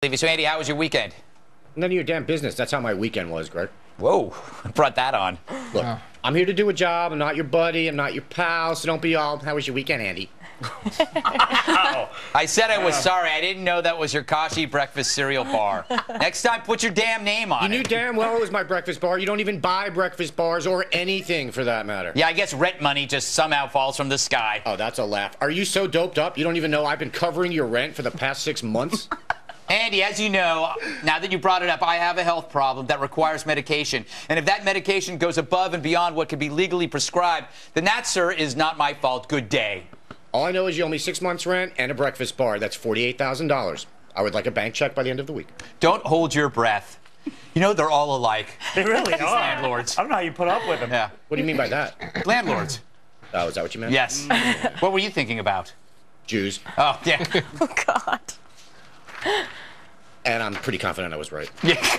Leave you. So, Andy, how was your weekend? None of your damn business. That's how my weekend was, Greg. Whoa, brought that on. Look, oh. I'm here to do a job. I'm not your buddy. I'm not your pal. So don't be all. How was your weekend, Andy? I said I was sorry. I didn't know that was your Kashi breakfast cereal bar. Next time, put your damn name on it. You knew damn well it was my breakfast bar. You don't even buy breakfast bars or anything for that matter. Yeah, I guess rent money just somehow falls from the sky. Oh, that's a laugh. Are you so doped up you don't even know I've been covering your rent for the past six months? Andy, as you know, now that you brought it up, I have a health problem that requires medication. And if that medication goes above and beyond what can be legally prescribed, then that, sir, is not my fault. Good day. All I know is you owe me six months' rent and a breakfast bar. That's $48,000. I would like a bank check by the end of the week. Don't hold your breath. You know, they're all alike. They really are. landlords. I don't know how you put up with them. Yeah. What do you mean by that? Landlords. Oh, is that what you meant? Yes. Mm. what were you thinking about? Jews. Oh, yeah. oh, God. And I'm pretty confident I was right. yeah.